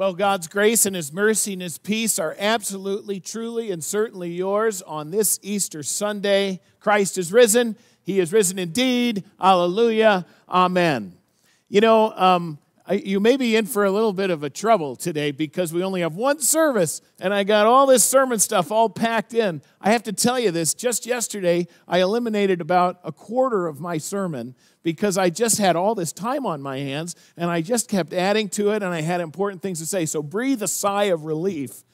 Well, God's grace and His mercy and His peace are absolutely, truly, and certainly yours on this Easter Sunday. Christ is risen. He is risen indeed. Hallelujah. Amen. You know, um, you may be in for a little bit of a trouble today because we only have one service and I got all this sermon stuff all packed in. I have to tell you this just yesterday, I eliminated about a quarter of my sermon because I just had all this time on my hands and I just kept adding to it and I had important things to say. So breathe a sigh of relief.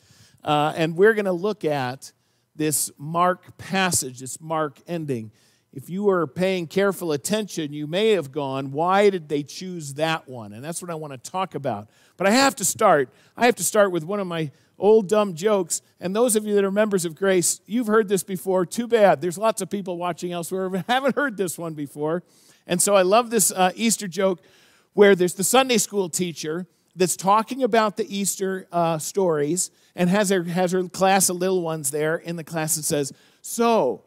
Uh, and we're going to look at this Mark passage, this Mark ending if you were paying careful attention, you may have gone, why did they choose that one? And that's what I want to talk about. But I have to start. I have to start with one of my old dumb jokes. And those of you that are members of Grace, you've heard this before. Too bad. There's lots of people watching elsewhere who haven't heard this one before. And so I love this uh, Easter joke where there's the Sunday school teacher that's talking about the Easter uh, stories and has her, has her class of little ones there in the class and says, So,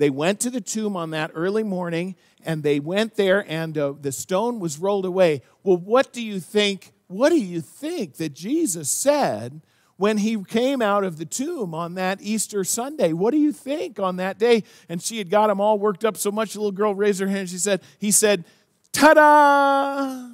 they went to the tomb on that early morning and they went there and uh, the stone was rolled away. Well, what do you think? What do you think that Jesus said when he came out of the tomb on that Easter Sunday? What do you think on that day? And she had got them all worked up so much, the little girl raised her hand. And she said, He said, Ta da!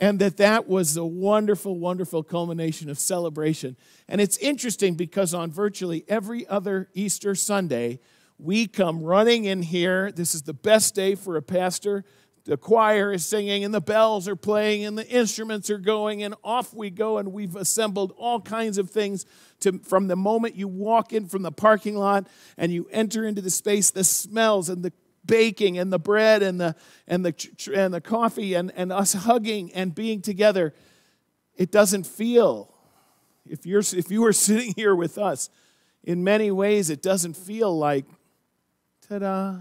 and that that was a wonderful, wonderful culmination of celebration. And it's interesting because on virtually every other Easter Sunday, we come running in here. This is the best day for a pastor. The choir is singing, and the bells are playing, and the instruments are going, and off we go. And we've assembled all kinds of things to, from the moment you walk in from the parking lot and you enter into the space, the smells and the baking and the bread and the, and the, and the coffee and, and us hugging and being together. It doesn't feel, if, you're, if you are sitting here with us, in many ways, it doesn't feel like ta da.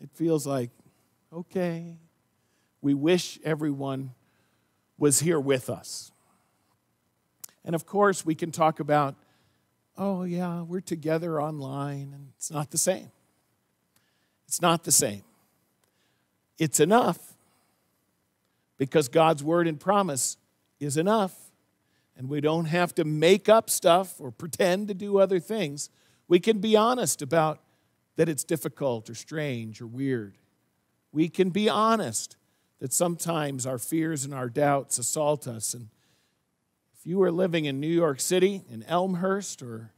It feels like, okay, we wish everyone was here with us. And of course, we can talk about, oh, yeah, we're together online, and it's not the same. It's not the same. It's enough because God's word and promise is enough. And we don't have to make up stuff or pretend to do other things. We can be honest about that it's difficult or strange or weird. We can be honest that sometimes our fears and our doubts assault us. And if you were living in New York City, in Elmhurst, or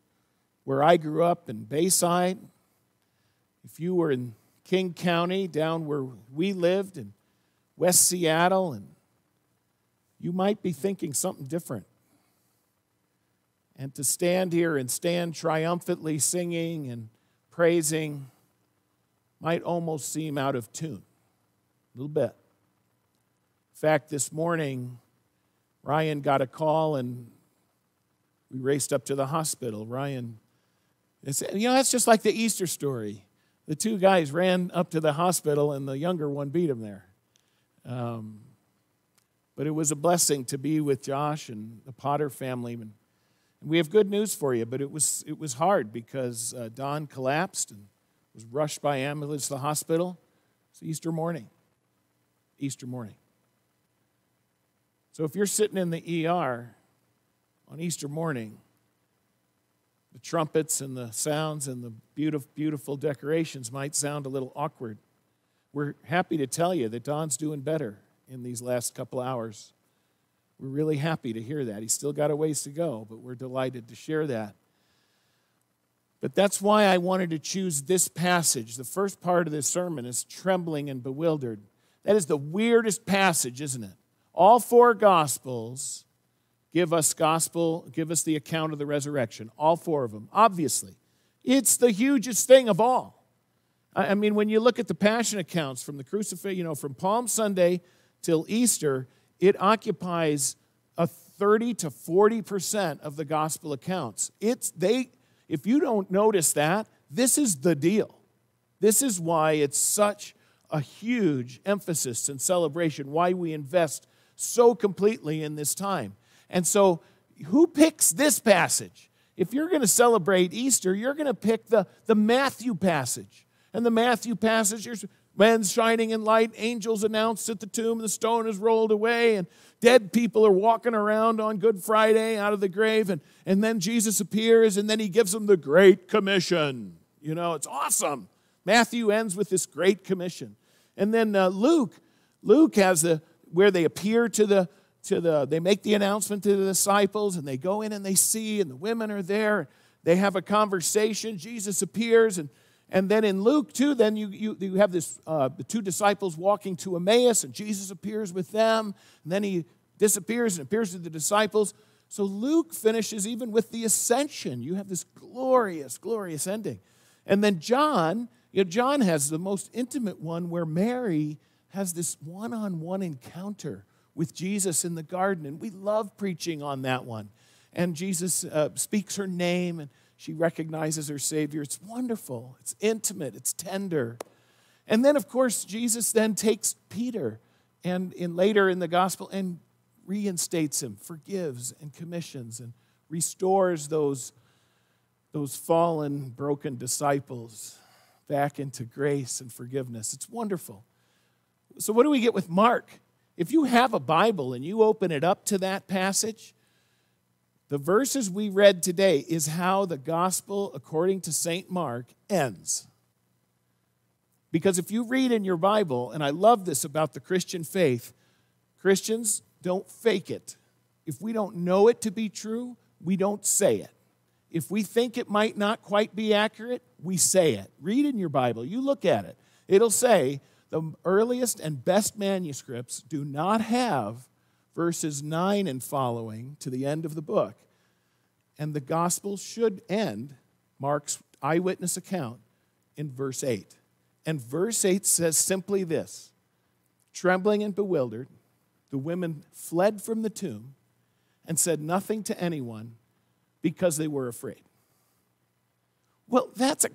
where I grew up in Bayside, if you were in King County, down where we lived in West Seattle, and you might be thinking something different. And to stand here and stand triumphantly singing and praising might almost seem out of tune, a little bit. In fact, this morning, Ryan got a call and we raced up to the hospital. Ryan, you know, that's just like the Easter story. The two guys ran up to the hospital and the younger one beat him there. Um, but it was a blessing to be with Josh and the Potter family. And we have good news for you, but it was, it was hard because uh, Don collapsed and was rushed by ambulance to the hospital. It's Easter morning. Easter morning. So if you're sitting in the ER on Easter morning, the trumpets and the sounds and the beautiful, beautiful decorations might sound a little awkward. We're happy to tell you that Don's doing better in these last couple hours. We're really happy to hear that. He's still got a ways to go, but we're delighted to share that. But that's why I wanted to choose this passage. The first part of this sermon is trembling and bewildered. That is the weirdest passage, isn't it? All four gospels give us gospel, give us the account of the resurrection. All four of them, obviously. It's the hugest thing of all. I mean, when you look at the passion accounts from the crucifixion, you know, from Palm Sunday till Easter, it occupies a 30 to 40% of the gospel accounts. It's they if you don't notice that, this is the deal. This is why it's such a huge emphasis and celebration, why we invest so completely in this time. And so, who picks this passage? If you're going to celebrate Easter, you're going to pick the, the Matthew passage. And the Matthew passage, men's shining in light, angels announced at the tomb, the stone is rolled away, and dead people are walking around on Good Friday out of the grave. And, and then Jesus appears, and then he gives them the Great Commission. You know, it's awesome. Matthew ends with this Great Commission. And then uh, Luke, Luke has the where they appear to the to the they make the announcement to the disciples and they go in and they see and the women are there they have a conversation jesus appears and and then in luke too then you you, you have this uh, the two disciples walking to emmaus and jesus appears with them and then he disappears and appears to the disciples so luke finishes even with the ascension you have this glorious glorious ending and then john you know, john has the most intimate one where mary has this one-on-one encounter with Jesus in the garden. And we love preaching on that one. And Jesus uh, speaks her name and she recognizes her Savior. It's wonderful, it's intimate, it's tender. And then, of course, Jesus then takes Peter and in later in the gospel and reinstates him, forgives and commissions and restores those, those fallen, broken disciples back into grace and forgiveness. It's wonderful. So, what do we get with Mark? If you have a Bible and you open it up to that passage, the verses we read today is how the gospel, according to St. Mark, ends. Because if you read in your Bible, and I love this about the Christian faith, Christians don't fake it. If we don't know it to be true, we don't say it. If we think it might not quite be accurate, we say it. Read in your Bible, you look at it. It'll say, the earliest and best manuscripts do not have verses 9 and following to the end of the book. And the gospel should end, Mark's eyewitness account, in verse 8. And verse 8 says simply this Trembling and bewildered, the women fled from the tomb and said nothing to anyone because they were afraid. Well, that's a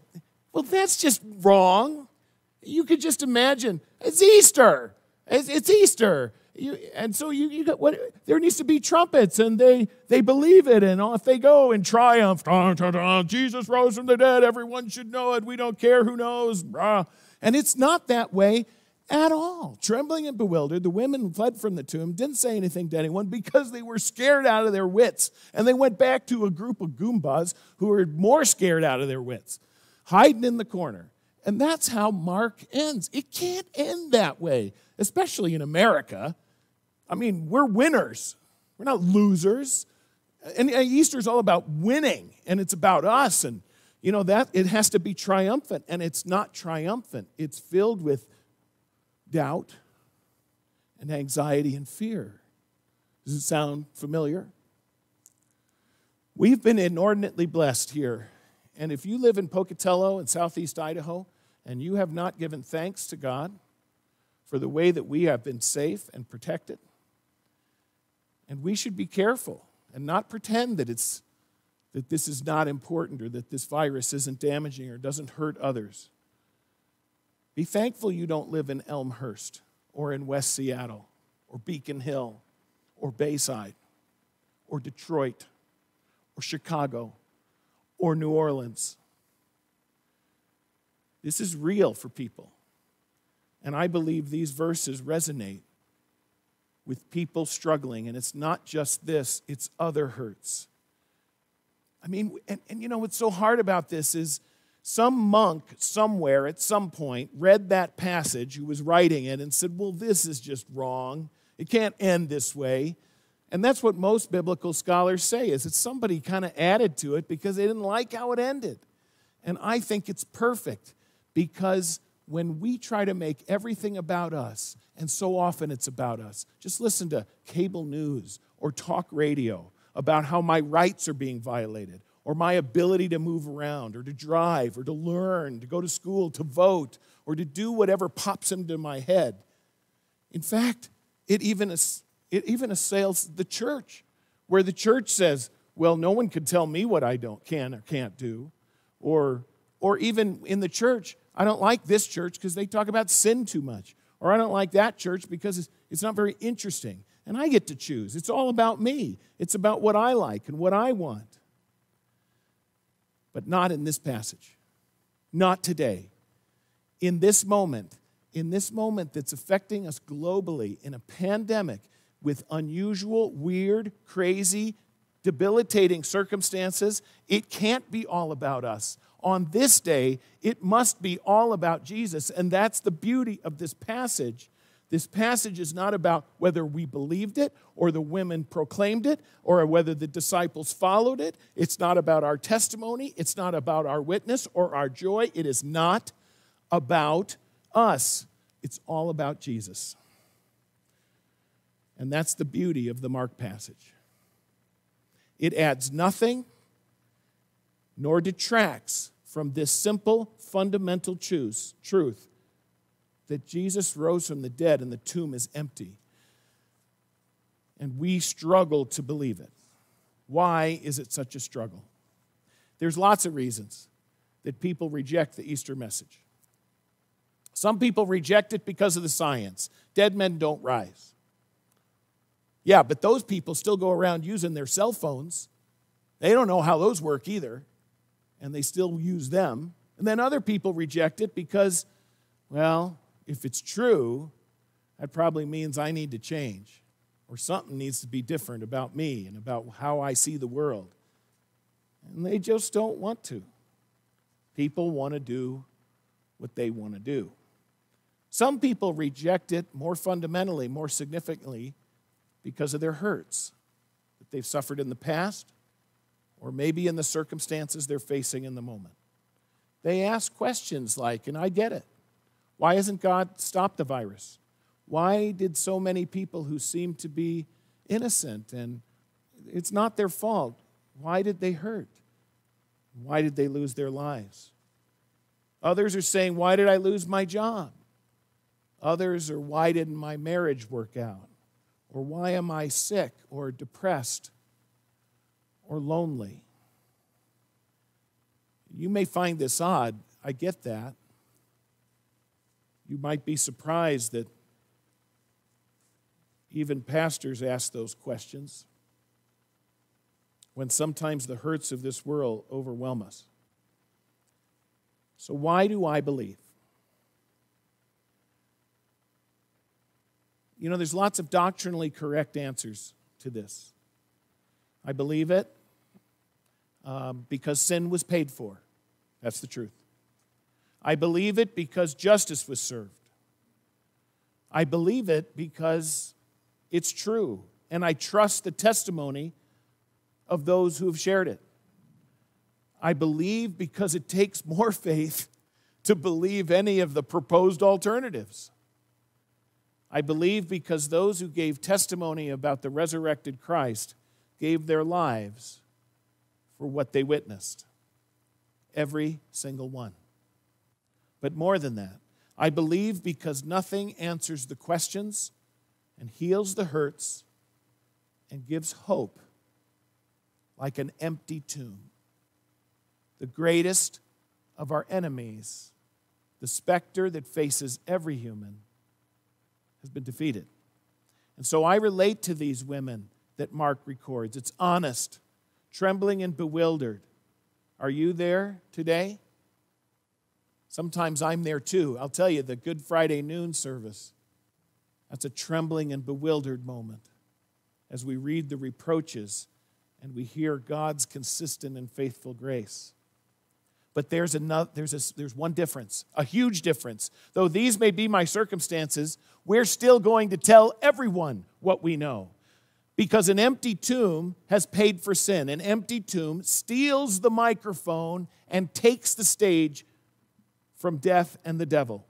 well, that's just wrong. You could just imagine it's Easter. It's, it's Easter. You, and so you, you got what there needs to be trumpets and they they believe it and off they go in triumph. Dun, dun, dun, jesus rose from the dead. Everyone should know it. We don't care who knows. And it's not that way at all. Trembling and bewildered the women fled from the tomb didn't say anything to anyone because they were scared out of their wits. And they went back to a group of goombas who were more scared out of their wits hiding in the corner. And that's how Mark ends. It can't end that way, especially in America. I mean, we're winners, we're not losers. And Easter's all about winning, and it's about us. And, you know, that it has to be triumphant, and it's not triumphant. It's filled with doubt and anxiety and fear. Does it sound familiar? We've been inordinately blessed here. And if you live in Pocatello in southeast Idaho, and you have not given thanks to God for the way that we have been safe and protected. And we should be careful and not pretend that it's that this is not important or that this virus isn't damaging or doesn't hurt others. Be thankful you don't live in Elmhurst or in West Seattle or Beacon Hill or Bayside or Detroit or Chicago or New Orleans this is real for people. And I believe these verses resonate with people struggling. And it's not just this, it's other hurts. I mean, and, and you know what's so hard about this is some monk somewhere at some point read that passage who was writing it and said, Well, this is just wrong. It can't end this way. And that's what most biblical scholars say is that somebody kind of added to it because they didn't like how it ended. And I think it's perfect. Because when we try to make everything about us, and so often it's about us, just listen to cable news or talk radio about how my rights are being violated, or my ability to move around, or to drive, or to learn, to go to school, to vote, or to do whatever pops into my head. In fact, it even, it even assails the church, where the church says, well, no one can tell me what I don't can or can't do. Or or even in the church, I don't like this church because they talk about sin too much. Or I don't like that church because it's, it's not very interesting. And I get to choose. It's all about me, it's about what I like and what I want. But not in this passage. Not today. In this moment, in this moment that's affecting us globally in a pandemic with unusual, weird, crazy, debilitating circumstances, it can't be all about us. On this day, it must be all about Jesus. And that's the beauty of this passage. This passage is not about whether we believed it or the women proclaimed it or whether the disciples followed it. It's not about our testimony. It's not about our witness or our joy. It is not about us. It's all about Jesus. And that's the beauty of the Mark passage. It adds nothing nor detracts from this simple, fundamental truth that Jesus rose from the dead and the tomb is empty. And we struggle to believe it. Why is it such a struggle? There's lots of reasons that people reject the Easter message. Some people reject it because of the science. Dead men don't rise. Yeah, but those people still go around using their cell phones. They don't know how those work either, and they still use them. And then other people reject it because, well, if it's true, that probably means I need to change or something needs to be different about me and about how I see the world. And they just don't want to. People want to do what they want to do. Some people reject it more fundamentally, more significantly, because of their hurts that they've suffered in the past or maybe in the circumstances they're facing in the moment. They ask questions like, and I get it why hasn't God stopped the virus? Why did so many people who seem to be innocent and it's not their fault, why did they hurt? Why did they lose their lives? Others are saying, Why did I lose my job? Others are, Why didn't my marriage work out? Or why am I sick or depressed or lonely? You may find this odd. I get that. You might be surprised that even pastors ask those questions when sometimes the hurts of this world overwhelm us. So, why do I believe? You know, there's lots of doctrinally correct answers to this. I believe it um, because sin was paid for. That's the truth. I believe it because justice was served. I believe it because it's true, and I trust the testimony of those who have shared it. I believe because it takes more faith to believe any of the proposed alternatives. I believe because those who gave testimony about the resurrected Christ gave their lives for what they witnessed. Every single one. But more than that, I believe because nothing answers the questions and heals the hurts and gives hope like an empty tomb. The greatest of our enemies, the specter that faces every human, has been defeated. And so I relate to these women that Mark records. It's honest, trembling, and bewildered. Are you there today? Sometimes I'm there too. I'll tell you, the Good Friday noon service, that's a trembling and bewildered moment as we read the reproaches and we hear God's consistent and faithful grace. But there's, another, there's, a, there's one difference, a huge difference. Though these may be my circumstances, we're still going to tell everyone what we know. Because an empty tomb has paid for sin. An empty tomb steals the microphone and takes the stage from death and the devil.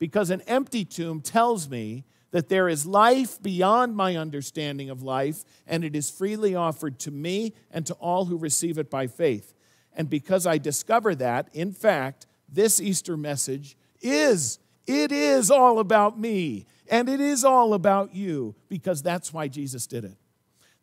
Because an empty tomb tells me that there is life beyond my understanding of life, and it is freely offered to me and to all who receive it by faith. And because I discover that, in fact, this Easter message is, it is all about me, and it is all about you, because that's why Jesus did it.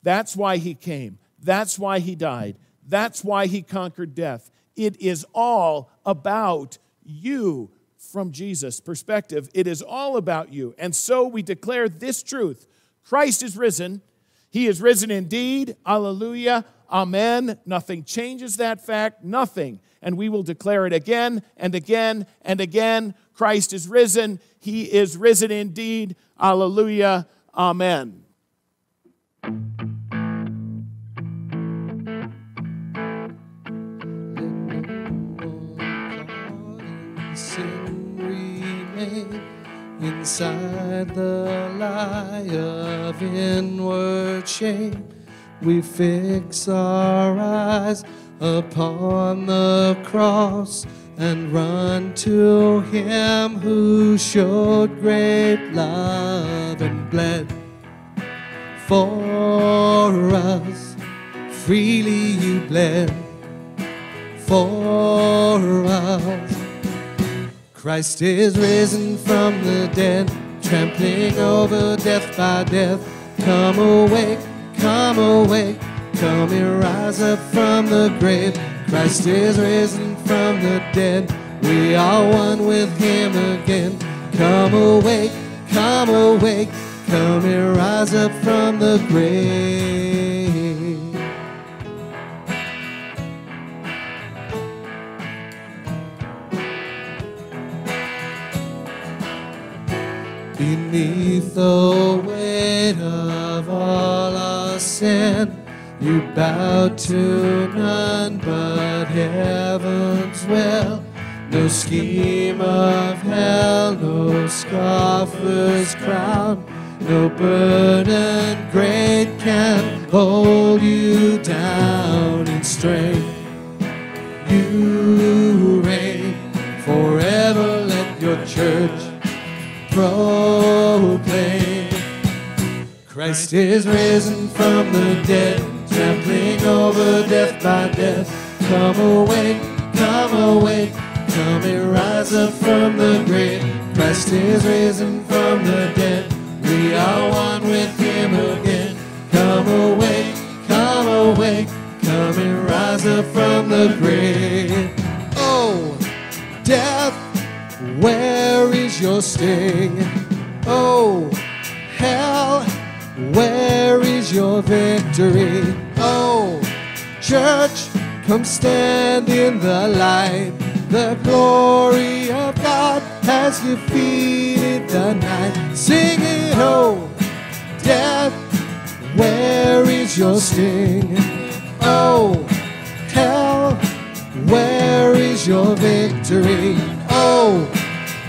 That's why he came. That's why he died. That's why he conquered death. It is all about you from Jesus' perspective. It is all about you. And so we declare this truth Christ is risen. He is risen indeed. Alleluia. Amen. Nothing changes that fact. Nothing. And we will declare it again and again and again. Christ is risen. He is risen indeed. Alleluia. Amen. inside the lie of inward shame. We fix our eyes upon the cross and run to Him who showed great love and bled for us. Freely you bled for us. Christ is risen from the dead, trampling over death by death. Come awake, come awake, come and rise up from the grave. Christ is risen from the dead. We are one with him again. Come awake, come awake, come and rise up from the grave. Beneath the you bow to none but heaven's will. No scheme of hell, no scoffer's crown, no burden great can hold you down in strength. You reign forever, let your church proclaim. Christ is risen from the dead, over death by death. Come awake, come awake, come and rise up from the grave. Christ is risen from the dead. We are one with him again. Come awake, come awake, come and rise up from the grave. Oh, death, where is your sting? Oh, hell, where is your victory? Oh, church, come stand in the light. The glory of God has defeated the night. Sing it, oh, death, where is your sting? Oh, hell, where is your victory? Oh,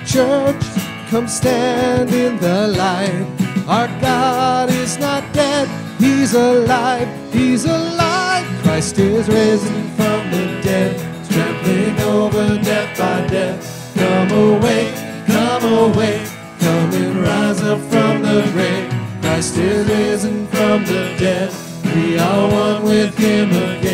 church, come stand in the light. Our God is not dead, He's alive, He's alive. Christ is risen from the dead, trampling over death by death. Come awake, come awake, come and rise up from the grave. Christ is risen from the dead. We are one with Him again.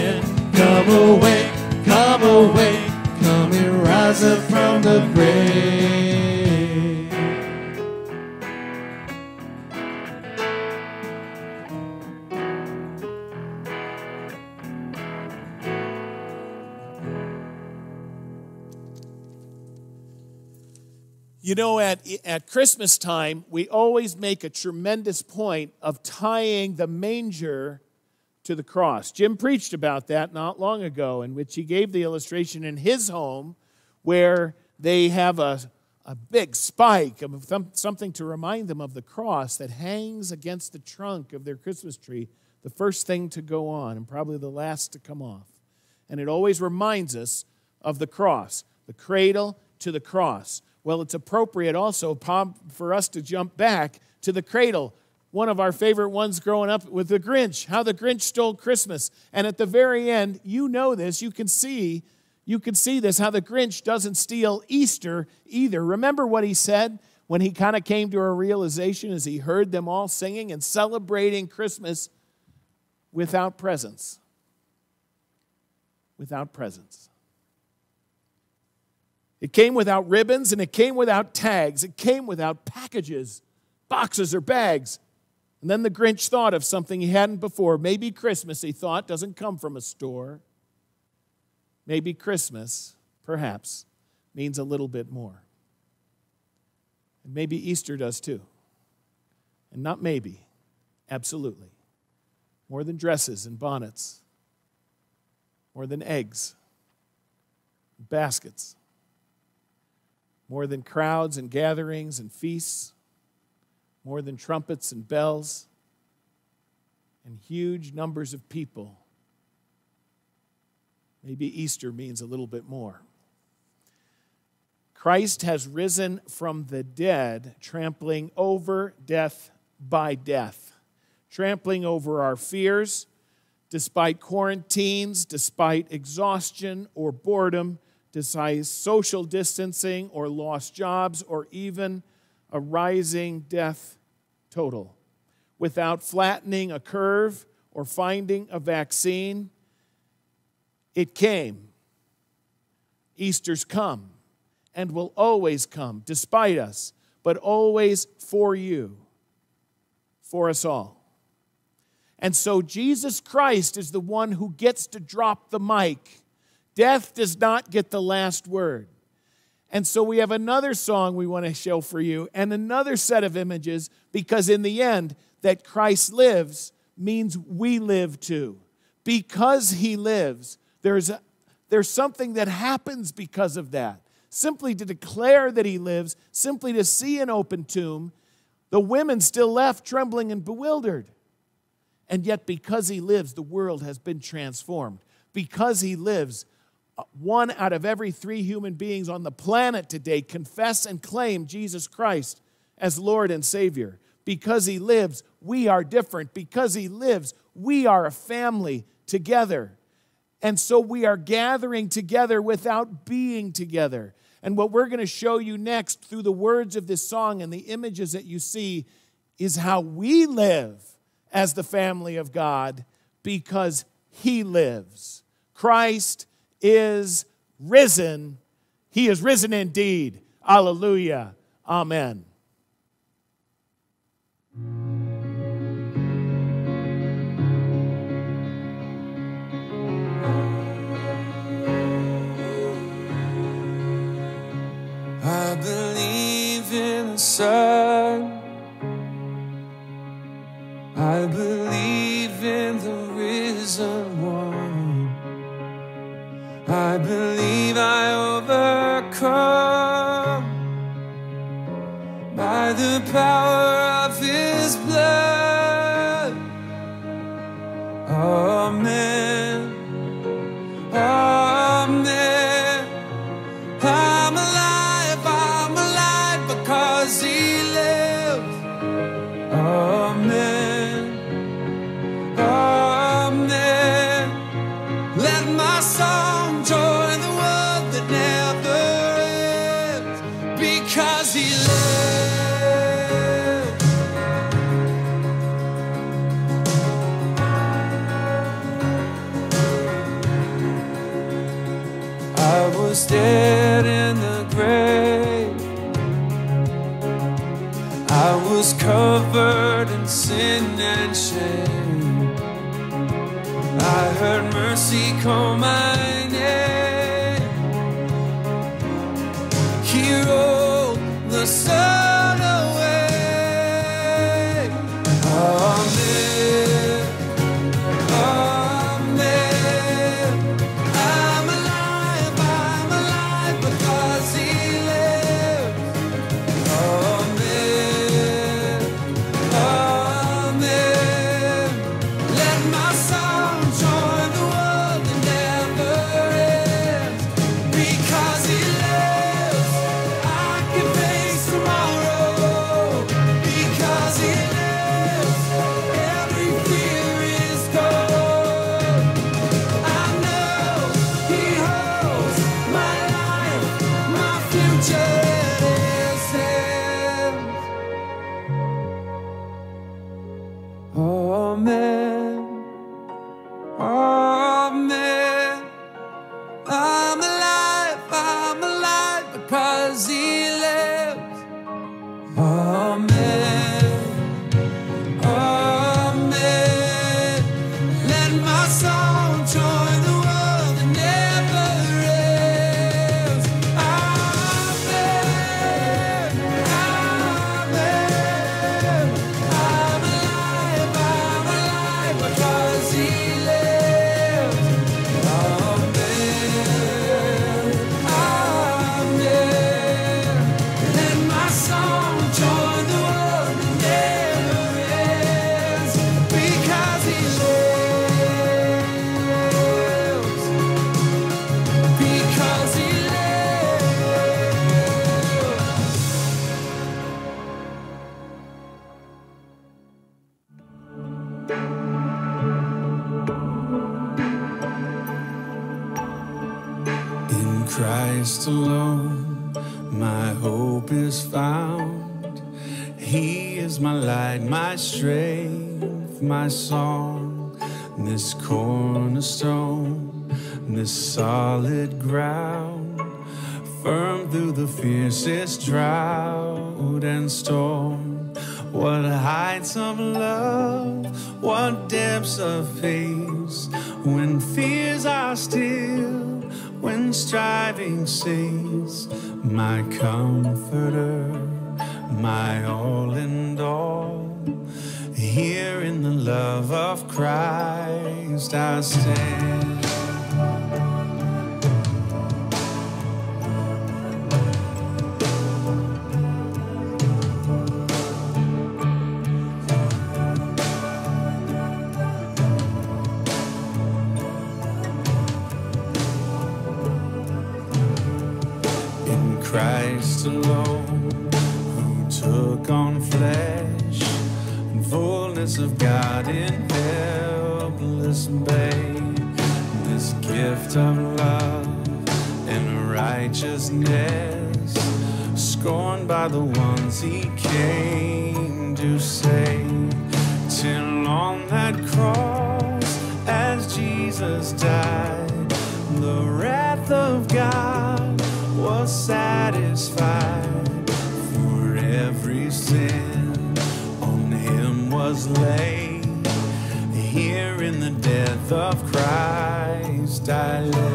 You know, at, at Christmas time, we always make a tremendous point of tying the manger to the cross. Jim preached about that not long ago, in which he gave the illustration in his home where they have a, a big spike of something to remind them of the cross that hangs against the trunk of their Christmas tree, the first thing to go on and probably the last to come off. And it always reminds us of the cross, the cradle to the cross. Well, it's appropriate also for us to jump back to the cradle. One of our favorite ones growing up with the Grinch, how the Grinch stole Christmas. And at the very end, you know this, you can see, you can see this, how the Grinch doesn't steal Easter either. Remember what he said when he kind of came to a realization as he heard them all singing and celebrating Christmas without presents. Without presents. It came without ribbons and it came without tags. It came without packages, boxes, or bags. And then the Grinch thought of something he hadn't before. Maybe Christmas, he thought, doesn't come from a store. Maybe Christmas, perhaps, means a little bit more. And maybe Easter does too. And not maybe, absolutely. More than dresses and bonnets more than eggs, baskets, more than crowds and gatherings and feasts, more than trumpets and bells, and huge numbers of people. Maybe Easter means a little bit more. Christ has risen from the dead, trampling over death by death, trampling over our fears, despite quarantines, despite exhaustion or boredom, despite social distancing or lost jobs, or even a rising death total. Without flattening a curve or finding a vaccine, it came. Easter's come and will always come, despite us, but always for you, for us all. And so Jesus Christ is the one who gets to drop the mic. Death does not get the last word. And so we have another song we want to show for you and another set of images because, in the end, that Christ lives means we live too. Because he lives, there's, a, there's something that happens because of that simply to declare that he lives, simply to see an open tomb, the women still left trembling and bewildered. And yet, because he lives, the world has been transformed. Because he lives, one out of every three human beings on the planet today confess and claim Jesus Christ as Lord and Savior. Because he lives, we are different. Because he lives, we are a family together. And so we are gathering together without being together. And what we're going to show you next through the words of this song and the images that you see is how we live as the family of God because He lives. Christ is risen. He is risen indeed. Alleluia. Amen. I believe in the. Power of his blood. Amen. Amen. I'm alive, I'm alive because he lives. Amen. Amen. Let my song join the world that never ends because he lives. Was dead in the grave. I was covered in sin and shame. I heard mercy call my name. He rolled the sun my song, this cornerstone, this solid ground, firm through the fiercest drought and storm. What heights of love, what depths of peace, when fears are still when striving cease, my comforter, my all in all. Here love of Christ I stand. Scorned by the ones he came to save. Till on that cross, as Jesus died, the wrath of God was satisfied. For every sin on him was laid. Here in the death of Christ I live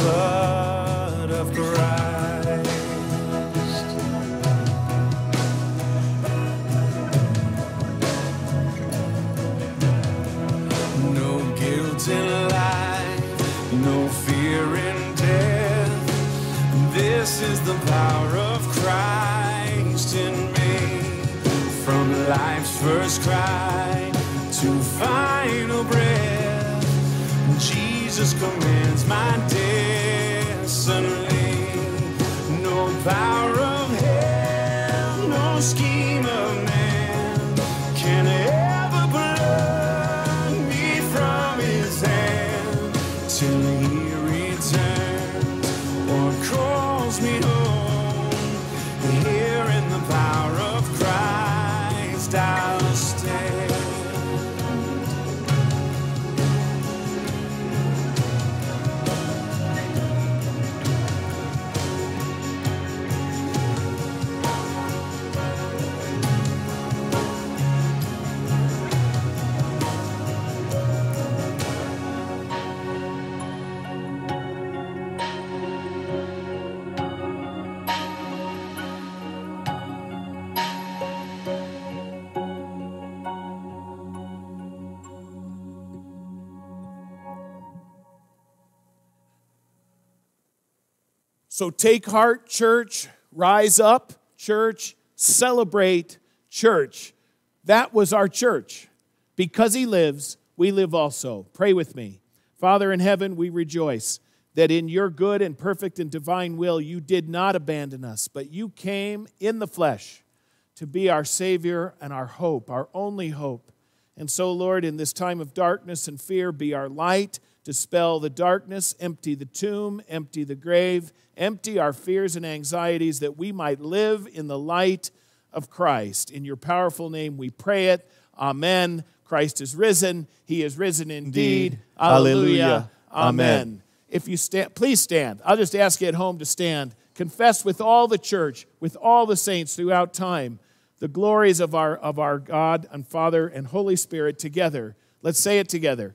blood of Christ. No guilt in life, no fear in death. This is the power of Christ in me. From life's first cry to final breath, Jesus commands my destiny. No power of hell, no scheme So take heart, church. Rise up, church. Celebrate, church. That was our church. Because he lives, we live also. Pray with me. Father in heaven, we rejoice that in your good and perfect and divine will, you did not abandon us, but you came in the flesh to be our Savior and our hope, our only hope. And so, Lord, in this time of darkness and fear, be our light, dispel the darkness, empty the tomb, empty the grave, empty our fears and anxieties that we might live in the light of Christ. In your powerful name we pray it. Amen. Christ is risen. He is risen indeed. Indeed. Hallelujah. Hallelujah. Amen. Amen. If you stand, please stand. I'll just ask you at home to stand. Confess with all the church, with all the saints throughout time, the glories of our, of our God and Father and Holy Spirit together. Let's say it together.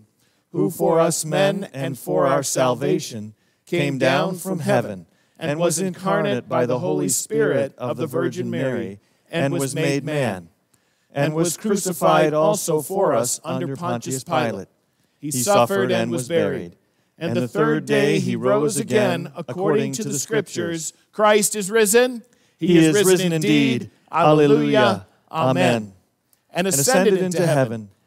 who for us men and for our salvation came down from heaven and was incarnate by the Holy Spirit of the Virgin Mary and was made man and was crucified also for us under Pontius Pilate. He suffered and was buried. And the third day he rose again according to the Scriptures. Christ is risen. He is risen indeed. Alleluia. Amen. And ascended into heaven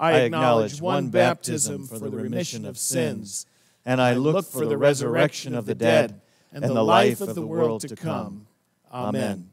I acknowledge one baptism for the remission of sins and I look for the resurrection of the dead and the life of the world to come. Amen.